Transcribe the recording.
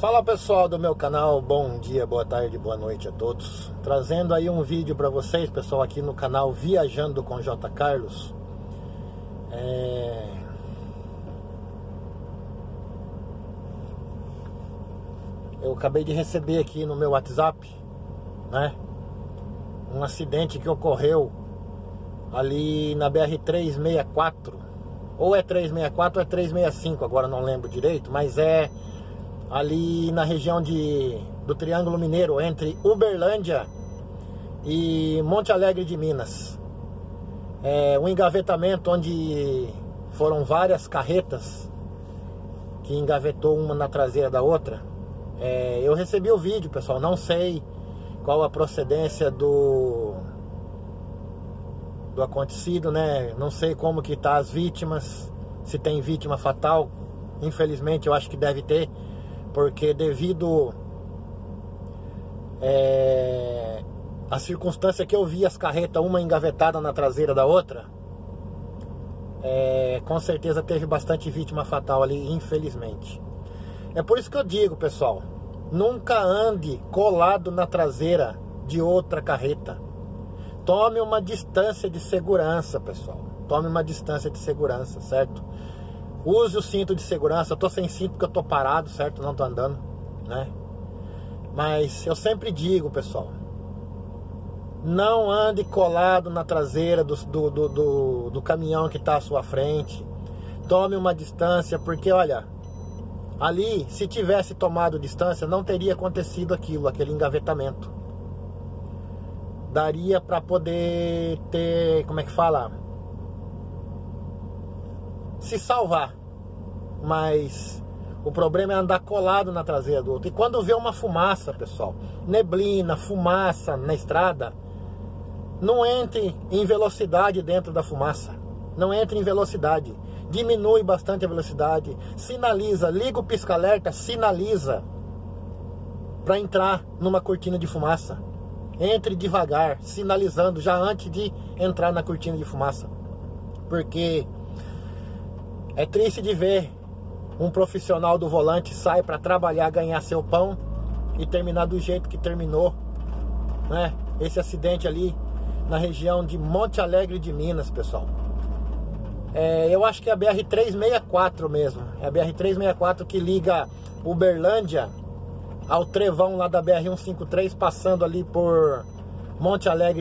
Fala pessoal do meu canal, bom dia, boa tarde, boa noite a todos. Trazendo aí um vídeo para vocês, pessoal, aqui no canal Viajando com J. Carlos. É... Eu acabei de receber aqui no meu WhatsApp, né? Um acidente que ocorreu ali na BR 364. Ou é 364 ou é 365, agora não lembro direito, mas é ali na região de, do Triângulo Mineiro, entre Uberlândia e Monte Alegre de Minas. É um engavetamento onde foram várias carretas que engavetou uma na traseira da outra. É, eu recebi o vídeo, pessoal, não sei qual a procedência do do acontecido, né? Não sei como que tá as vítimas, se tem vítima fatal. Infelizmente, eu acho que deve ter porque devido é, a circunstância que eu vi as carretas uma engavetada na traseira da outra, é, com certeza teve bastante vítima fatal ali, infelizmente. É por isso que eu digo, pessoal, nunca ande colado na traseira de outra carreta. Tome uma distância de segurança, pessoal. Tome uma distância de segurança, certo? Use o cinto de segurança. Eu tô sem cinto porque eu tô parado, certo? Não tô andando, né? Mas eu sempre digo, pessoal, não ande colado na traseira do, do, do, do, do caminhão que está à sua frente. Tome uma distância, porque olha, ali, se tivesse tomado distância, não teria acontecido aquilo, aquele engavetamento. Daria para poder ter, como é que fala? Se salvar. Mas o problema é andar colado na traseira do outro. E quando vê uma fumaça, pessoal, neblina, fumaça na estrada, não entre em velocidade dentro da fumaça. Não entre em velocidade. Diminui bastante a velocidade. Sinaliza, liga o pisca-alerta, sinaliza para entrar numa cortina de fumaça. Entre devagar, sinalizando já antes de entrar na cortina de fumaça. Porque é triste de ver um profissional do volante sair para trabalhar, ganhar seu pão e terminar do jeito que terminou, né? Esse acidente ali na região de Monte Alegre de Minas, pessoal. É, eu acho que é a BR 364 mesmo. É a BR 364 que liga Uberlândia ao trevão lá da BR 153, passando ali por Monte Alegre.